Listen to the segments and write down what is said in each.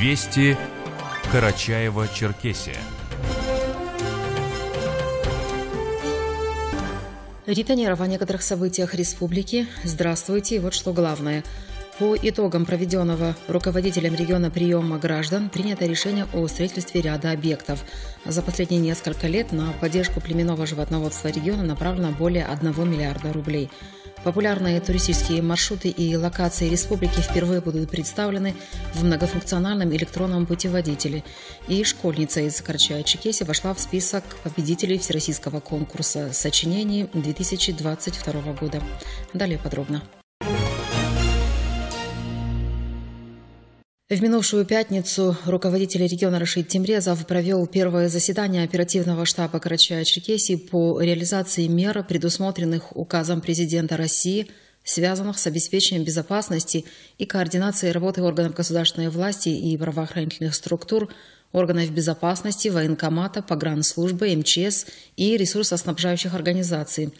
Вести Карачаева-Черкесия. Ретонеров о некоторых событиях республики. Здравствуйте. Вот что главное. По итогам проведенного руководителем региона приема граждан принято решение о строительстве ряда объектов. За последние несколько лет на поддержку племенного животноводства региона направлено более 1 миллиарда рублей. Популярные туристические маршруты и локации республики впервые будут представлены в многофункциональном электронном путеводителе. И школьница из Карчая-Чекеси вошла в список победителей Всероссийского конкурса сочинений 2022 года. Далее подробно. В минувшую пятницу руководитель региона Рашид Тимрезов провел первое заседание оперативного штаба Карачая-Черкесии по реализации мер, предусмотренных указом президента России, связанных с обеспечением безопасности и координацией работы органов государственной власти и правоохранительных структур – органов безопасности, военкомата, погранслужбы, МЧС и ресурсоснабжающих организаций.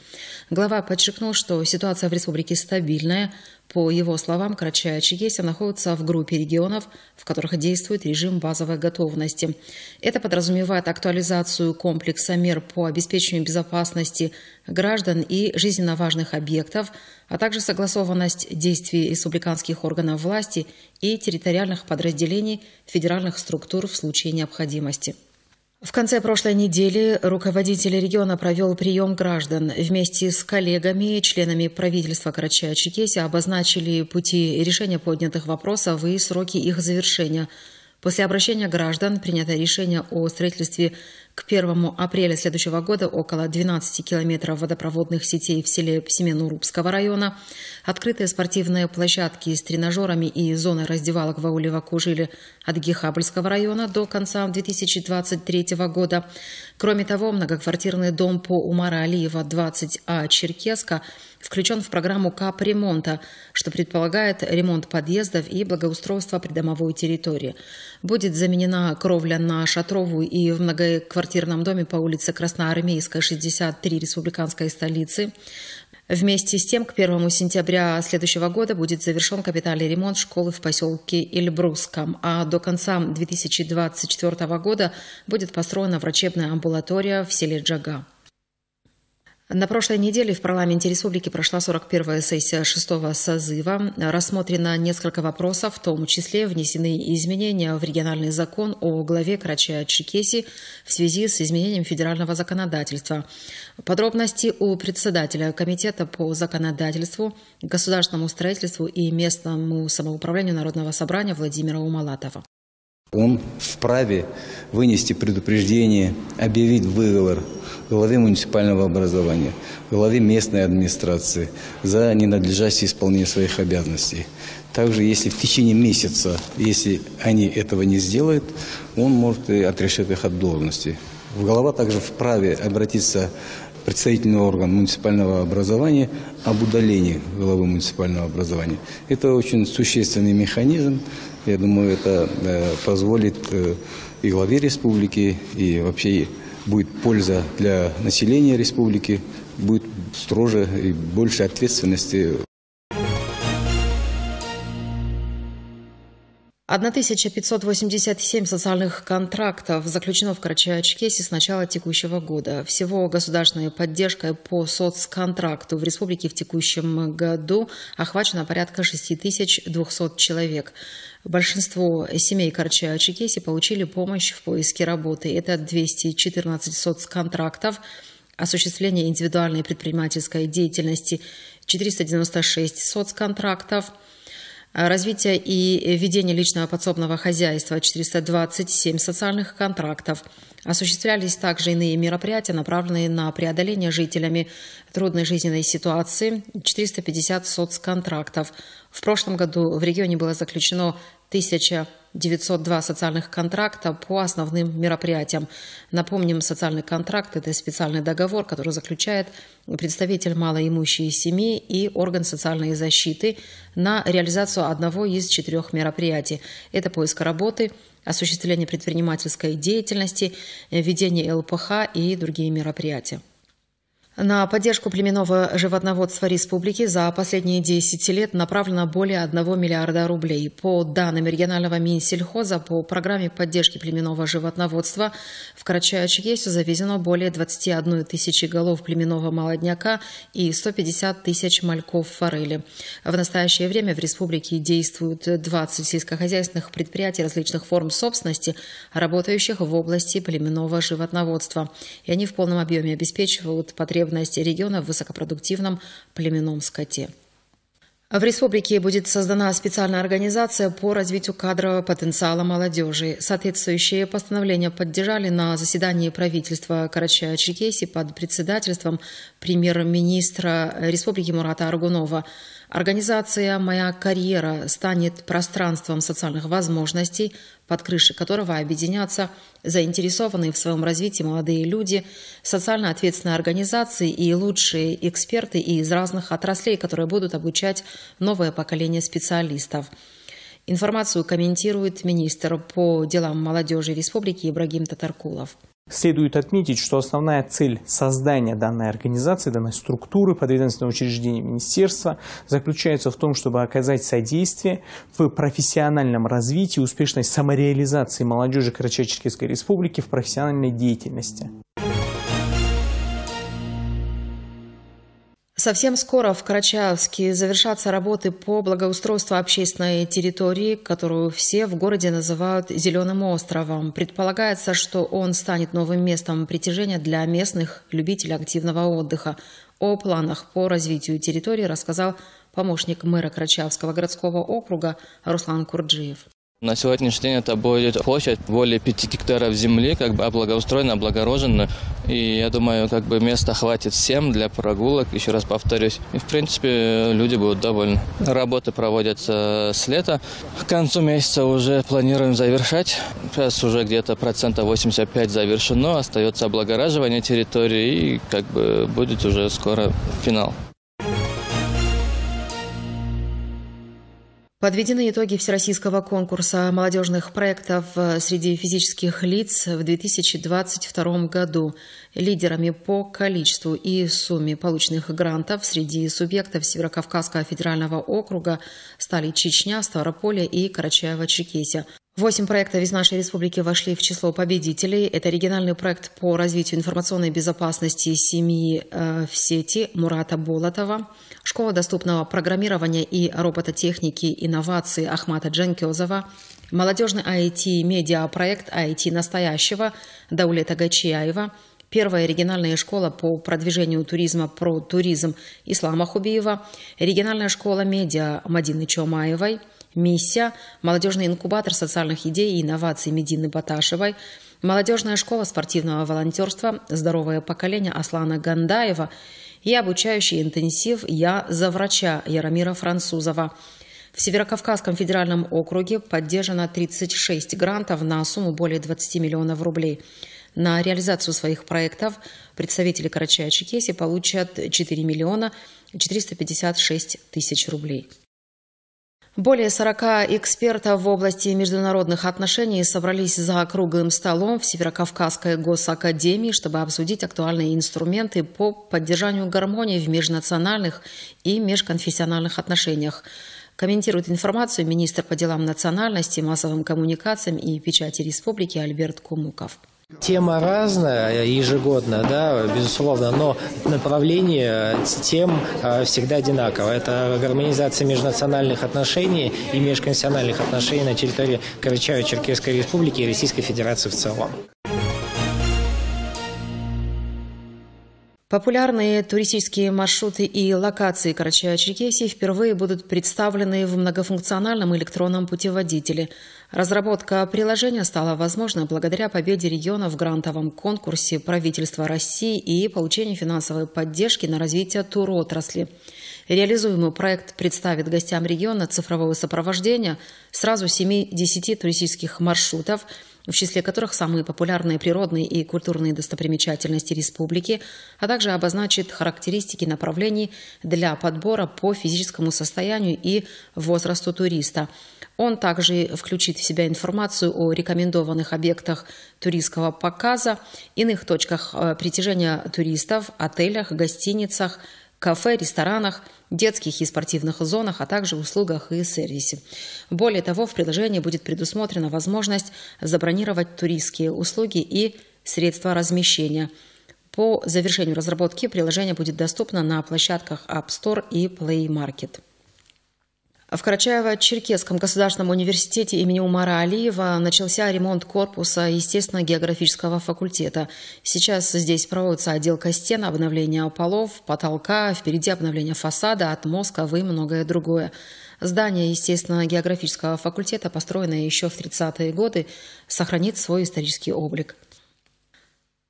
Глава подчеркнул, что ситуация в республике стабильная. По его словам, Карачая-Чегеся находится в группе регионов, в которых действует режим базовой готовности. Это подразумевает актуализацию комплекса мер по обеспечению безопасности граждан и жизненно важных объектов, а также согласованность действий республиканских органов власти и территориальных подразделений федеральных структур в случае необходимости. В конце прошлой недели руководитель региона провел прием граждан. Вместе с коллегами, членами правительства Карачая-Чекесия обозначили пути решения поднятых вопросов и сроки их завершения. После обращения граждан принято решение о строительстве к 1 апреля следующего года около 12 километров водопроводных сетей в селе Семенурубского района, открытые спортивные площадки с тренажерами и зоной раздевалок в ауле Вакужили от Гихабльского района до конца 2023 года. Кроме того, многоквартирный дом по Умара Алиева 20А Черкеска включен в программу капремонта, что предполагает ремонт подъездов и благоустройство придомовой территории. Будет заменена кровля на шатровую и в многоквартирном квартирном доме по улице Красноармейская, 63, республиканской столицы. Вместе с тем, к 1 сентября следующего года будет завершен капитальный ремонт школы в поселке Эльбрусском, а до конца 2024 года будет построена врачебная амбулатория в селе Джага. На прошлой неделе в парламенте республики прошла 41-я сессия шестого созыва. Рассмотрено несколько вопросов, в том числе внесены изменения в региональный закон о главе Карачая-Чекеси в связи с изменением федерального законодательства. Подробности у председателя Комитета по законодательству, государственному строительству и местному самоуправлению Народного собрания Владимира Умалатова. Он вправе вынести предупреждение, объявить выговор главе муниципального образования, главе местной администрации за ненадлежащее исполнение своих обязанностей. Также, если в течение месяца, если они этого не сделают, он может и отрешить их от должности. Глава также вправе обратиться в представительный орган муниципального образования об удалении главы муниципального образования. Это очень существенный механизм. Я думаю, это э, позволит э, и главе республики, и вообще будет польза для населения республики, будет строже и больше ответственности 1587 социальных контрактов заключено в Карачаевичкесе с начала текущего года. Всего государственной поддержкой по соцконтракту в республике в текущем году охвачено порядка 6200 человек. Большинство семей Карачаева-Черкесии получили помощь в поиске работы. Это 214 соцконтрактов, осуществление индивидуальной предпринимательской деятельности 496 соцконтрактов – развитие и ведение личного подсобного хозяйства 427 социальных контрактов. Осуществлялись также иные мероприятия, направленные на преодоление жителями трудной жизненной ситуации 450 соцконтрактов. В прошлом году в регионе было заключено 1902 социальных контракта по основным мероприятиям. Напомним, социальный контракт – это специальный договор, который заключает представитель малоимущей семьи и орган социальной защиты на реализацию одного из четырех мероприятий. Это поиск работы, осуществление предпринимательской деятельности, ведение ЛПХ и другие мероприятия. На поддержку племенного животноводства республики за последние 10 лет направлено более 1 миллиарда рублей. По данным регионального Минсельхоза, по программе поддержки племенного животноводства в Карачаево-Черкесию завезено более 21 тысячи голов племенного молодняка и 150 тысяч мальков форели. В настоящее время в республике действуют 20 сельскохозяйственных предприятий различных форм собственности, работающих в области племенного животноводства. И они в полном объеме обеспечивают потребности потребность региона в высокопродуктивном племенном скоте. В республике будет создана специальная организация по развитию кадрового потенциала молодежи. Соответствующие постановления поддержали на заседании правительства Карачая-Черкесии под председательством премьер-министра Республики Мурата Аргунова. Организация «Моя карьера» станет пространством социальных возможностей, под крышей которого объединятся заинтересованные в своем развитии молодые люди, социально ответственные организации и лучшие эксперты из разных отраслей, которые будут обучать новое поколение специалистов. Информацию комментирует министр по делам молодежи республики Ибрагим Татаркулов. Следует отметить, что основная цель создания данной организации, данной структуры, подведомственного учреждения министерства заключается в том, чтобы оказать содействие в профессиональном развитии, успешной самореализации молодежи Карачаево-Черкесской республики в профессиональной деятельности. Совсем скоро в Карачаевске завершатся работы по благоустройству общественной территории, которую все в городе называют «Зеленым островом». Предполагается, что он станет новым местом притяжения для местных любителей активного отдыха. О планах по развитию территории рассказал помощник мэра Карачаевского городского округа Руслан Курджиев. На сегодняшний день это будет площадь более 5 гектаров земли, как бы облагоустроена, облагорожена. И я думаю, как бы места хватит всем для прогулок, еще раз повторюсь. И в принципе люди будут довольны. Работы проводятся с лета. К концу месяца уже планируем завершать. Сейчас уже где-то процентов 85 завершено. Остается облагораживание территории и как бы будет уже скоро финал. Подведены итоги Всероссийского конкурса молодежных проектов э, среди физических лиц в 2022 году. Лидерами по количеству и сумме полученных грантов среди субъектов Северокавказского федерального округа стали Чечня, Ставрополье и Карачаево-Черкесия. Восемь проектов из нашей республики вошли в число победителей. Это региональный проект по развитию информационной безопасности семьи э, в сети Мурата Болотова, школа доступного программирования и робототехники инноваций Ахмата Дженкезова, молодежный IT-медиапроект IT настоящего Даулета Гачияева, первая региональная школа по продвижению туризма про туризм Ислама Хубиева, региональная школа медиа Мадины Чомаевой – Миссия, молодежный инкубатор социальных идей и инноваций Медины Баташевой, молодежная школа спортивного волонтерства «Здоровое поколение» Аслана Гандаева и обучающий интенсив «Я за врача» Яромира Французова. В Северокавказском федеральном округе поддержано 36 грантов на сумму более 20 миллионов рублей. На реализацию своих проектов представители Карачая-Чекеси получат 4 миллиона 456 тысяч рублей. Более 40 экспертов в области международных отношений собрались за круглым столом в Северокавказской госакадемии, чтобы обсудить актуальные инструменты по поддержанию гармонии в межнациональных и межконфессиональных отношениях. Комментирует информацию министр по делам национальности, массовым коммуникациям и печати республики Альберт Кумуков. Тема разная ежегодно, да, безусловно, но направление тем а, всегда одинаково. Это гармонизация межнациональных отношений и межконфессиональных отношений на территории Карачаево-Черкесской республики и Российской Федерации в целом. Популярные туристические маршруты и локации Карачаево-Черкесии впервые будут представлены в многофункциональном электронном путеводителе. Разработка приложения стала возможной благодаря победе региона в грантовом конкурсе правительства России и получению финансовой поддержки на развитие туротрасли. Реализуемый проект представит гостям региона цифровое сопровождение сразу 7-10 туристических маршрутов – в числе которых самые популярные природные и культурные достопримечательности республики, а также обозначит характеристики направлений для подбора по физическому состоянию и возрасту туриста. Он также включит в себя информацию о рекомендованных объектах туристского показа, иных точках э, притяжения туристов, отелях, гостиницах, кафе, ресторанах, детских и спортивных зонах, а также услугах и сервисе. Более того, в приложении будет предусмотрена возможность забронировать туристские услуги и средства размещения. По завершению разработки приложение будет доступно на площадках App Store и Play Market. В Карачаево-Черкесском государственном университете имени Умара Алиева начался ремонт корпуса естественно-географического факультета. Сейчас здесь проводится отделка стен, обновление полов, потолка, впереди обновление фасада, отмостка и многое другое. Здание естественно-географического факультета, построенное еще в 30-е годы, сохранит свой исторический облик.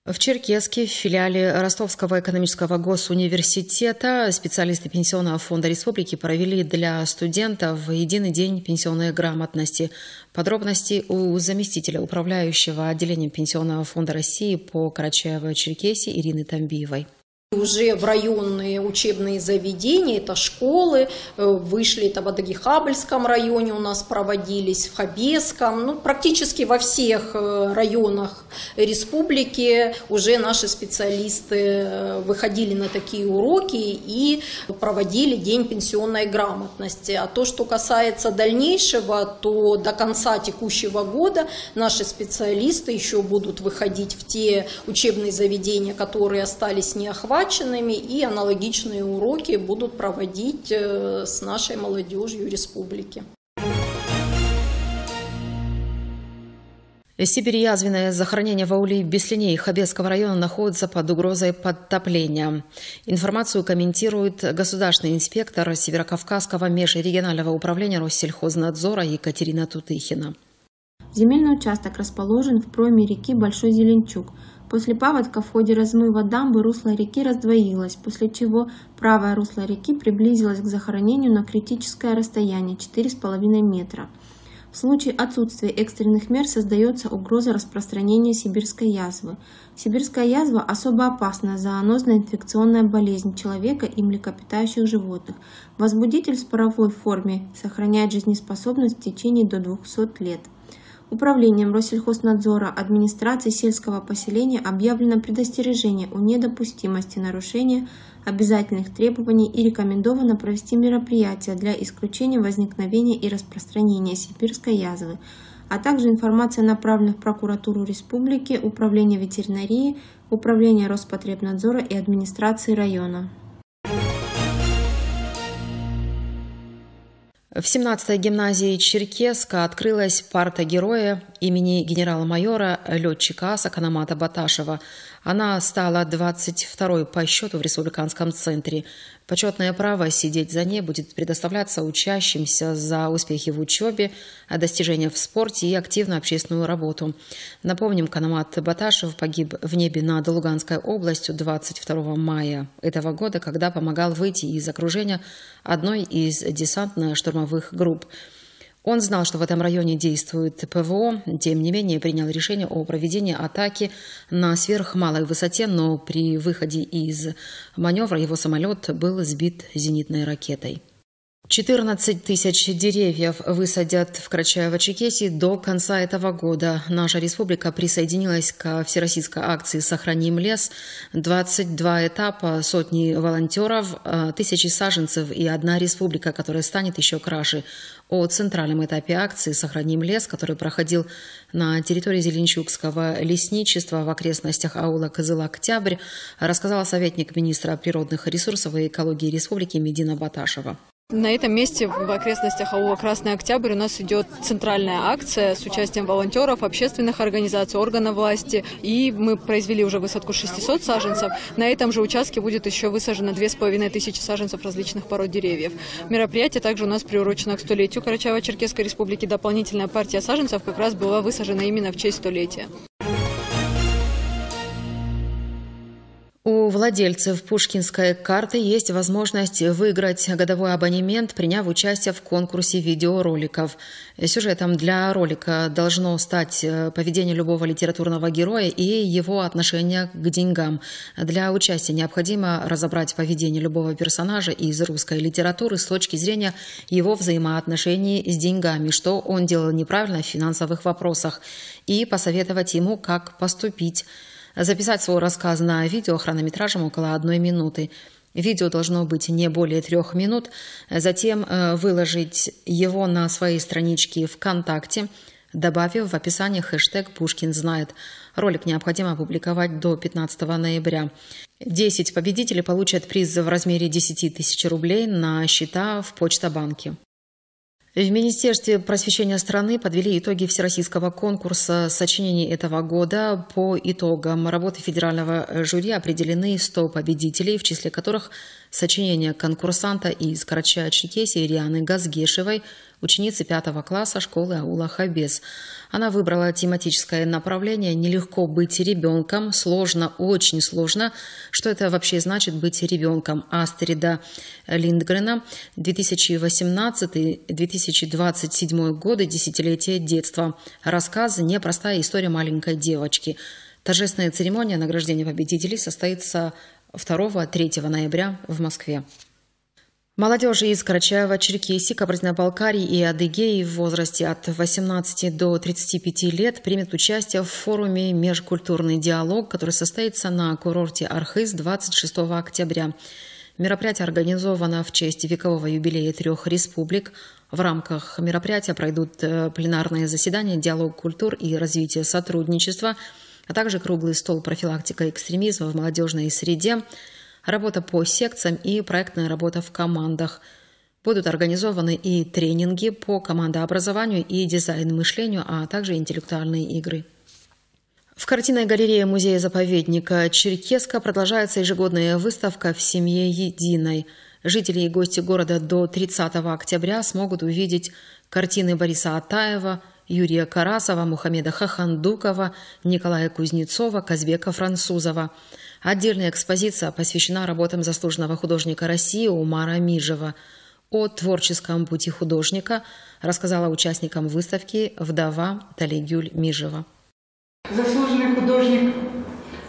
В Черкеске, в филиале Ростовского экономического госуниверситета, специалисты Пенсионного фонда республики провели для студентов единый день пенсионной грамотности. Подробности у заместителя управляющего отделением Пенсионного фонда России по Карачаево-Черкесии Ирины Тамбиевой уже в районные учебные заведения, это школы, э, вышли это в Адыгихабльском районе у нас проводились, в Хабесском, ну, практически во всех э, районах республики уже наши специалисты э, выходили на такие уроки и проводили День пенсионной грамотности. А то, что касается дальнейшего, то до конца текущего года наши специалисты еще будут выходить в те учебные заведения, которые остались неохваченными, захваченными, и аналогичные уроки будут проводить э, с нашей молодежью республики. Сибирь-язвенное захоронение в ауле Беслиней Хабесского района находится под угрозой подтопления. Информацию комментирует государственный инспектор Северокавказского межрегионального управления Россельхознадзора Екатерина Тутыхина. Земельный участок расположен в пройме реки Большой Зеленчук – После паводка в ходе размыва дамбы русло реки раздвоилось, после чего правое русло реки приблизилось к захоронению на критическое расстояние 4,5 метра. В случае отсутствия экстренных мер создается угроза распространения сибирской язвы. Сибирская язва особо опасная зоонозная инфекционная болезнь человека и млекопитающих животных. Возбудитель в споровой форме сохраняет жизнеспособность в течение до 200 лет. Управлением Россельхознадзора администрации сельского поселения объявлено предостережение о недопустимости нарушения обязательных требований и рекомендовано провести мероприятия для исключения возникновения и распространения сибирской язвы, а также информация направлена в прокуратуру республики, управление ветеринарии, управление Роспотребнадзора и администрации района. В 17-й гимназии Черкеска открылась парта героя имени генерала-майора летчика аса Канамата Баташева. Она стала 22-й по счету в республиканском центре. Почетное право сидеть за ней будет предоставляться учащимся за успехи в учебе, достижения в спорте и активную общественную работу. Напомним, Канамат Баташев погиб в небе над Луганской областью 22 мая этого года, когда помогал выйти из окружения одной из десантно-штурмовых групп. Он знал, что в этом районе действует ПВО, тем не менее принял решение о проведении атаки на сверхмалой высоте, но при выходе из маневра его самолет был сбит зенитной ракетой. 14 тысяч деревьев высадят в Карачаево-Чекесии до конца этого года. Наша республика присоединилась к всероссийской акции «Сохраним лес». 22 этапа, сотни волонтеров, э, тысячи саженцев и одна республика, которая станет еще краше. О центральном этапе акции «Сохраним лес», который проходил на территории Зеленчукского лесничества в окрестностях аула Кызыл-Октябрь, рассказала советник министра природных ресурсов и экологии республики Медина Баташева. На этом месте в окрестностях аула Красный Октябрь у нас идет центральная акция с участием волонтеров, общественных организаций, органов власти. И мы произвели уже высадку 600 саженцев. На этом же участке будет еще высажено 2500 саженцев различных пород деревьев. Мероприятие также у нас приурочено к столетию Карачаево-Черкесской республики. Дополнительная партия саженцев как раз была высажена именно в честь столетия. У владельцев пушкинской карты есть возможность выиграть годовой абонемент, приняв участие в конкурсе видеороликов. Сюжетом для ролика должно стать э, поведение любого литературного героя и его отношение к деньгам. Для участия необходимо разобрать поведение любого персонажа из русской литературы с точки зрения его взаимоотношений с деньгами, что он делал неправильно в финансовых вопросах, и посоветовать ему, как поступить записать свой рассказ на видео хронометражем около одной минуты. Видео должно быть не более трех минут, затем э, выложить его на своей страничке ВКонтакте, добавив в описание хэштег «Пушкин знает». Ролик необходимо опубликовать до 15 ноября. 10 победителей получат приз в размере 10 тысяч рублей на счета в Почта-банке. В Министерстве просвещения страны подвели итоги всероссийского конкурса сочинений этого года. По итогам работы федерального жюри определены 100 победителей, в числе которых сочинение конкурсанта из Карачая-Черкесии Рианы Газгешевой – ученицы пятого класса школы аула Хабес. Она выбрала тематическое направление «Нелегко быть ребенком», «Сложно, очень сложно». Что это вообще значит быть ребенком? Астерида Линдгрена, 2018-2027 годы, десятилетие детства. Рассказ «Непростая история маленькой девочки». Торжественная церемония награждения победителей состоится 2-3 ноября в Москве. Молодежь из Карачаева-Черкесии, Кабардино-Балкарии и Адыгеи в возрасте от 18 до 35 лет примет участие в форуме «Межкультурный диалог», который состоится на курорте Архыз 26 октября. Мероприятие организовано в честь векового юбилея трех республик. В рамках мероприятия пройдут э, пленарные заседания, диалог культур и развитие сотрудничества, а также круглый стол профилактика экстремизма в молодежной среде – работа по секциям и проектная работа в командах. Будут организованы и тренинги по командообразованию и дизайн-мышлению, а также интеллектуальные игры. В картинной галерее музея-заповедника Черкеска продолжается ежегодная выставка «В семье единой». Жители и гости города до 30 октября смогут увидеть картины Бориса Атаева, Юрия Карасова, Мухаммеда Хахандукова, Николая Кузнецова, Казбека Французова – Отдельная экспозиция посвящена работам заслуженного художника России Умара Мижева. О творческом пути художника рассказала участникам выставки вдова Талигюль Мижева. Заслуженный художник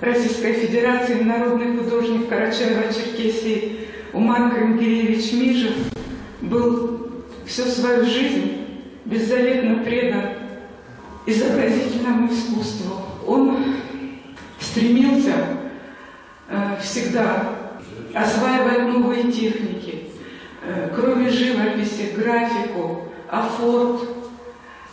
Российской Федерации, народный художник Карачаева-Черкесии Умар Крамгиевич Мижев был всю свою жизнь беззаветно предан изобразительному искусству. Он стремился всегда осваивать новые техники, э, кроме живописи, графику, афорт,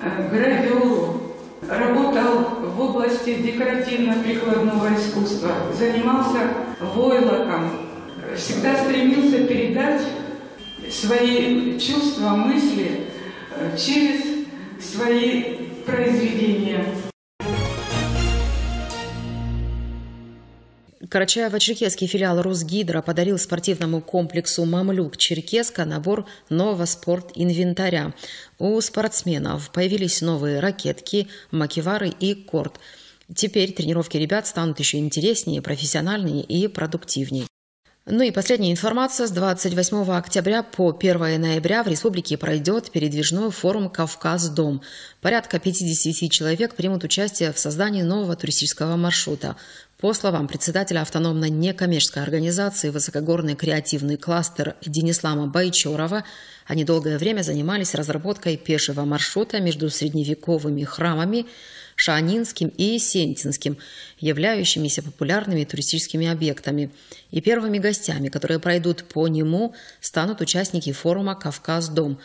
э, гравюру. Работал в области декоративно-прикладного искусства, занимался войлоком, всегда стремился передать свои чувства, мысли через свои произведения. Карачаево-Черкесский филиал Росгидро подарил спортивному комплексу «Мамлюк Черкеска» набор нового спорт-инвентаря. У спортсменов появились новые ракетки, макевары и корт. Теперь тренировки ребят станут еще интереснее, профессиональнее и продуктивнее. Ну и последняя информация. С 28 октября по 1 ноября в республике пройдет передвижной форум «Кавказ-Дом». Порядка 50 человек примут участие в создании нового туристического маршрута. По словам председателя автономной некоммерческой организации «Высокогорный креативный кластер» Денислама Байчорова, они долгое время занимались разработкой пешего маршрута между средневековыми храмами Шаанинским и Сентинским, являющимися популярными туристическими объектами. И первыми гостями, которые пройдут по нему, станут участники форума «Кавказ-Дом»,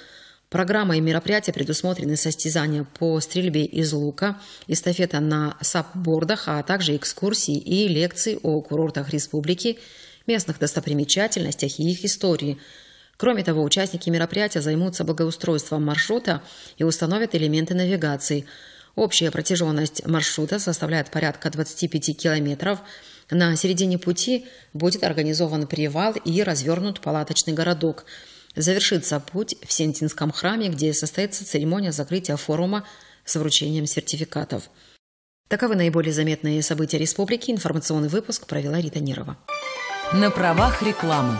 Программой мероприятия предусмотрены состязания по стрельбе из лука, эстафета на сапбордах, а также экскурсии и лекции о курортах республики, местных достопримечательностях и их истории. Кроме того, участники мероприятия займутся благоустройством маршрута и установят элементы навигации. Общая протяженность маршрута составляет порядка 25 километров. На середине пути будет организован привал и развернут палаточный городок – Завершится путь в Сентинском храме, где состоится церемония закрытия форума с вручением сертификатов. Таковы наиболее заметные события республики. Информационный выпуск провела Рита Нирова. На правах рекламы.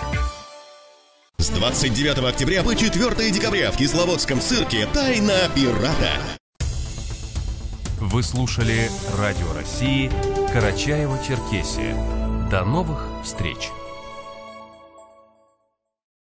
С 29 октября по 4 декабря в Кисловодском цирке «Тайна пирата». Вы слушали Радио России Карачаева-Черкесия. До новых встреч!